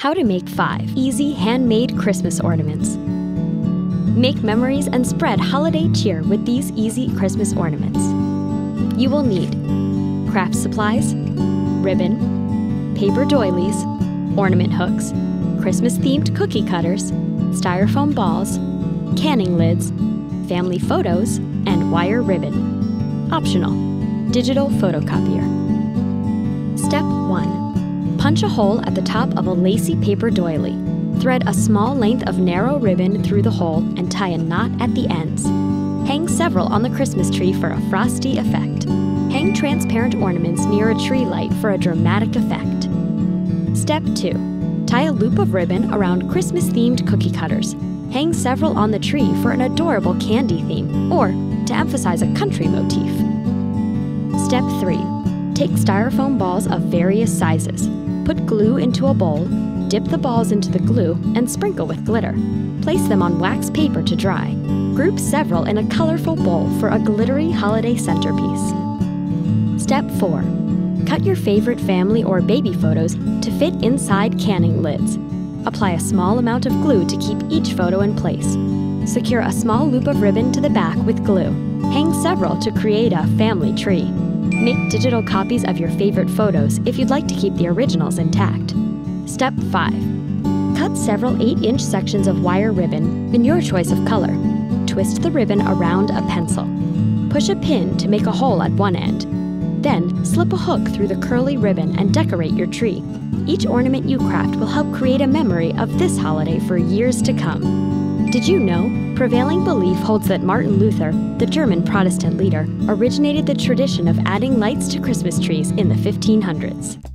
How to make five easy handmade Christmas ornaments. Make memories and spread holiday cheer with these easy Christmas ornaments. You will need craft supplies, ribbon, paper doilies, ornament hooks, Christmas themed cookie cutters, styrofoam balls, canning lids, family photos, and wire ribbon. Optional digital photocopier. Step 1 Punch a hole at the top of a lacy paper doily. Thread a small length of narrow ribbon through the hole and tie a knot at the ends. Hang several on the Christmas tree for a frosty effect. Hang transparent ornaments near a tree light for a dramatic effect. Step 2. Tie a loop of ribbon around Christmas themed cookie cutters. Hang several on the tree for an adorable candy theme or to emphasize a country motif. Step 3. Take styrofoam balls of various sizes. Put glue into a bowl, dip the balls into the glue, and sprinkle with glitter. Place them on wax paper to dry. Group several in a colorful bowl for a glittery holiday centerpiece. Step 4. Cut your favorite family or baby photos to fit inside canning lids. Apply a small amount of glue to keep each photo in place. Secure a small loop of ribbon to the back with glue. Hang several to create a family tree. Make digital copies of your favorite photos if you'd like to keep the originals intact. Step 5. Cut several 8 inch sections of wire ribbon in your choice of color. Twist the ribbon around a pencil. Push a pin to make a hole at one end. Then, slip a hook through the curly ribbon and decorate your tree. Each ornament you craft will help create a memory of this holiday for years to come. Did you know Prevailing belief holds that Martin Luther, the German Protestant leader, originated the tradition of adding lights to Christmas trees in the 1500s.